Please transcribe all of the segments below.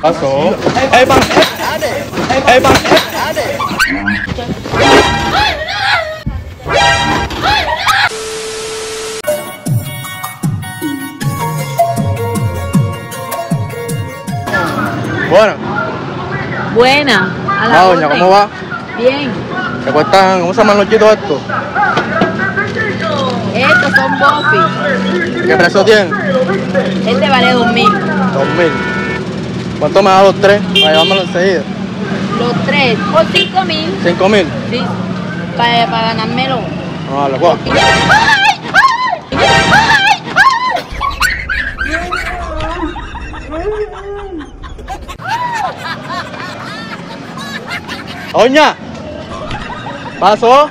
Pasó. Buena. A la ¿cómo va? Bien. ¿Te cuestan? ¿Cómo se llaman los chitos estos? Estos son Buffy. ¿Qué precio tienen? Este vale 2000. Dos mil. ¿Cuánto me da los tres? Para llevármelo enseguida. Los tres por 5000. ¿Cinco mil? Sí. Para, para ganármelo. No, dale, guau. Doña, pasó.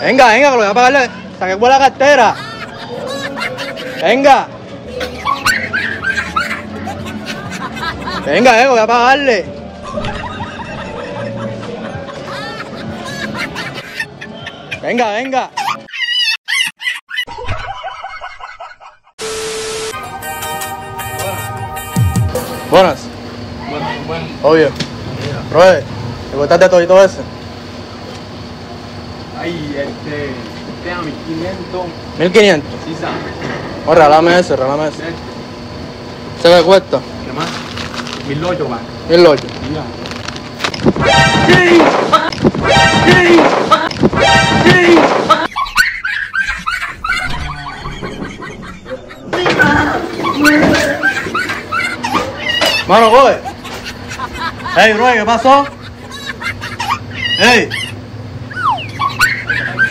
Venga, venga, que lo voy a pagarle. Saque la cartera. Venga. Venga, venga, voy a pagarle. Venga, venga. Buenas. Bueno, bueno. Obvio. Roe, ¿te cuentas de todo y todo eso? Ay, este. Este a 1500. 1500. Sí, sabes. Oh, regálame ese, regálame ese. ¿Se me cuesta? ¿Qué más? 1008 va. 1008. Mira. Mano, coge. Ey, bro, ¿qué pasó? Ey.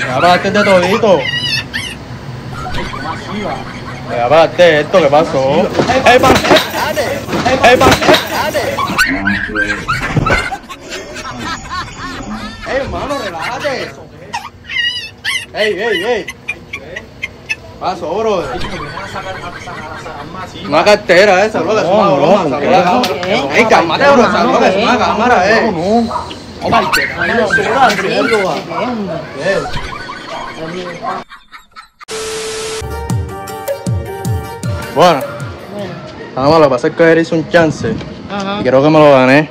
Voy a pagarte de todito. Voy a pagarte esto, ¿qué pasó? Ey, pan. Ey, pan. Ey, hermano, relájate. Ey, ey, ey. Pasó, bro. Una cartera esa, bro, es una No, broma, no. Ey, cálmate, bro, esa, bro, que es una cámara, eh. Bueno, Bueno. nada más, lo que pasa es que ayer hice un chance Ajá. y creo que me lo gané.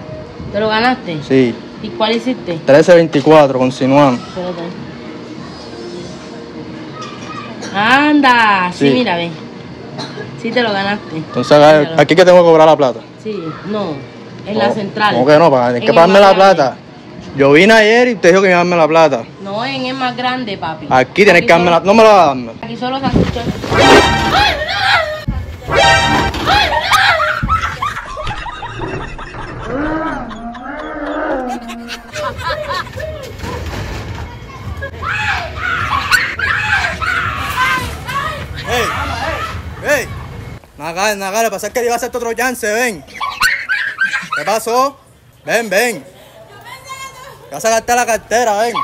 ¿Te lo ganaste? Sí, ¿Y cuál hiciste? 13.24 con Sinuan. Espérate. Anda, sí, Sí. mira, ve. Sí te lo ganaste. Entonces, aquí que tengo que cobrar la plata. Sí, no, en la central. ¿Cómo que no? En que el pagarme la plata. Yo vine ayer y usted dijo que me iba a darme la plata. No, en el más grande, papi. Aquí tienes que darme la... No me la vas a darme. Aquí solo se escucha. ¡Ey! ¡Ey! Naga, Naga, lo que pasa es que iba a hacerte otro chance, ven. ¿Qué pasó? Ven, ven. Vas a gastar la cartera, ven.